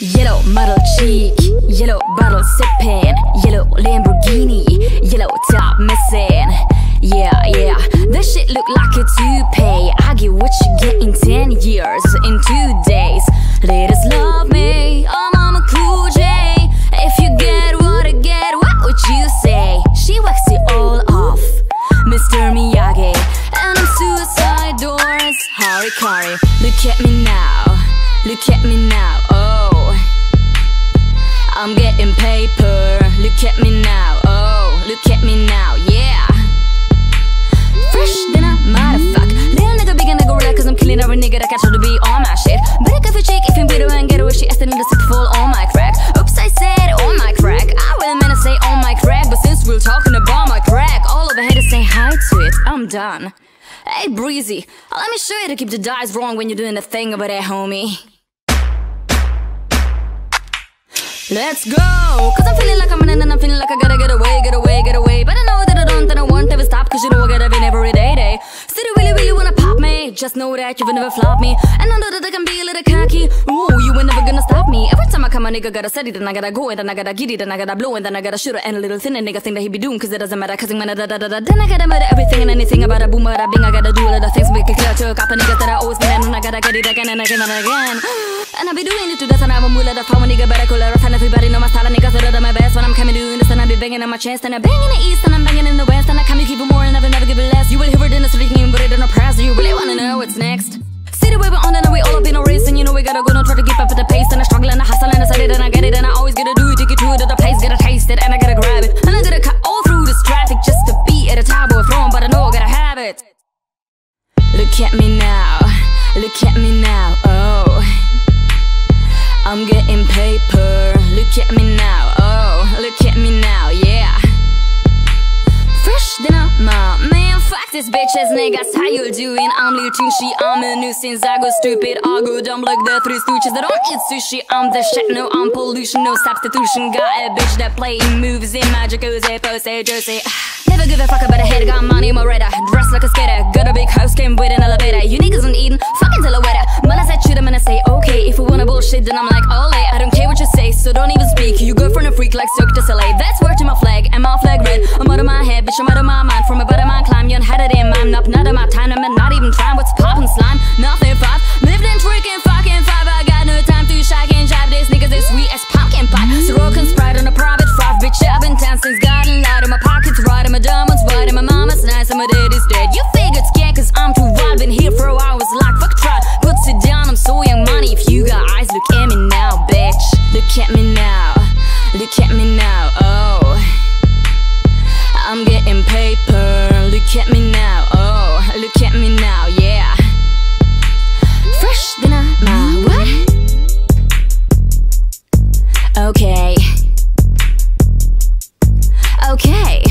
Yellow model cheek, yellow bottle sipping, yellow Lamborghini, yellow top missing. Yeah, yeah, this shit look like a toupee. I get what you get in 10 years, in two days. Ladies love me, I'm on a cool J. If you get what I get, what would you say? She waxed it all off, Mr. Miyagi. And I'm suicide doors, Harikari. Look at me now, look at me now, done. Hey, Breezy, let me show you to keep the dice wrong when you're doing the thing over there, homie. Let's go! Cause I'm feeling like I'm in and I'm feeling Just know that you've never flop me. And I know that I can be a little cocky. Ooh, you ain't never gonna stop me. Every time I come, a nigga gotta set it, then I gotta go, and then I gotta get it, then I gotta blow, and then I gotta shoot it. And a little thin, and nigga think that he be doing, cause it doesn't matter. Cause I'm gonna da da da da. Then I gotta murder everything and anything about a boomer, a bing. I gotta do all of the things, make it clear to a couple niggas that I always been, and I gotta get it again and again and again. And I be doing it to death, and I'm a mula, that's how a nigga better cooler. And everybody know my style, and niggas that are my best. When I'm coming doing this, and I be banging on my chest, and I bang in the east, and I struggle, and I hustle, and I set it, and I get it, and I always gotta do it, take it to it, to the place, gotta taste it, and I gotta grab it, and I gotta cut all through this traffic just to be at a top or throne, but I know I gotta have it. Look at me now, look at me now, this bitch ass niggas, how you doing? I'm Lil Tunchi, I'm a nuisance, I go stupid, I go dumb like the three stooges that don't eat sushi. I'm the shit, no, I'm pollution, no substitution. Got a bitch that playing moves in magic, Jose, Pose, Josie. Never give a fuck about a head, got money, more redder. Dressed like a skater, got a big house, came with an elevator. You niggas ain't eating, fucking silhouette. Man, I said shoot, I'm gonna say okay. If you wanna bullshit, then I'm like, ole. I don't care what you say, so don't even speak. You go for a freak like Cirque du Soleil. That's word to my flag, and my flag red. out of my time, I'm not even trying. What's poppin' slime? Nothing five. Living freaking fucking five. I got no time to shock and jive. These niggas as sweet as pumpkin pie. Sorokin sprite on a private froth. Bitch, I've been down since gotten out in my pockets. Right in my diamonds, white in my mama's nice, and my daddy's dead. You figured scared, cause I'm too wild. Been here for hours like fuck try. Puts it down, I'm so young money. If you got eyes, look at me now, bitch. Look at me now. Look at me now, oh. I'm getting paper, look at me now, oh look at me now, yeah. Fresh than my what? Okay. Okay.